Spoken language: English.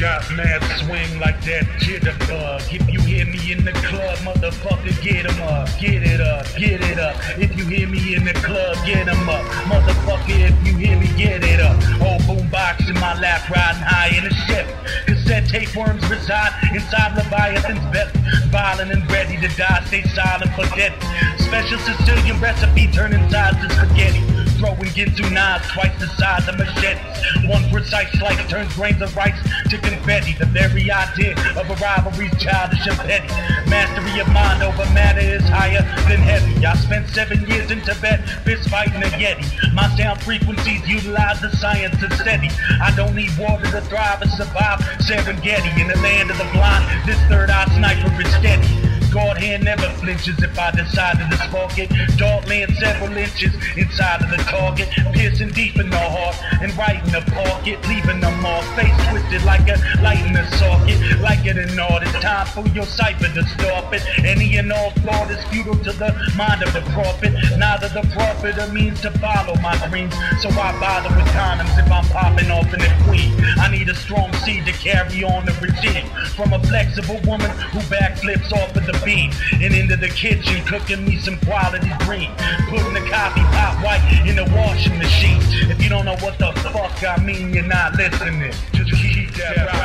got mad swing like that jitterbug. If you hear me in the club, motherfucker, get 'em up. Get it up, get it up. If you hear me in the club, get 'em up. Motherfucker, if you hear me, get it up. Old boombox in my lap, riding high in a ship. Cassette tapeworms reside inside Leviathan's belly. Violent and ready to die, stay silent for death. Special Sicilian recipe, turn inside to spaghetti. Throwing Ginsu knives twice the size of machetes. One precise slice turns grains of rice to confetti. The very idea of a rivalry's childish and petty. Mastery of mind over matter is higher than heavy. I spent seven years in Tibet, fist fighting a Yeti. My sound frequencies utilize the science of steady. I don't need water to thrive and survive. Serengeti in the land of the blind. This third eye hand never flinches if I decided to spark it. Dart land several inches inside of the target, piercing deep in the heart and right in the pocket, leaving them all face twisted like a light in socket. Like it or not, it's time for your cipher to stop it. Any and all thought is futile to the mind of the prophet. Neither the prophet or means to follow my dreams, so I bother with condoms if I'm popping off in the queen. Strong seed to carry on the regime from a flexible woman who backflips off of the beam and into the kitchen cooking me some quality green. Putting the coffee pot white in the washing machine. If you don't know what the fuck I mean, you're not listening. Just keep that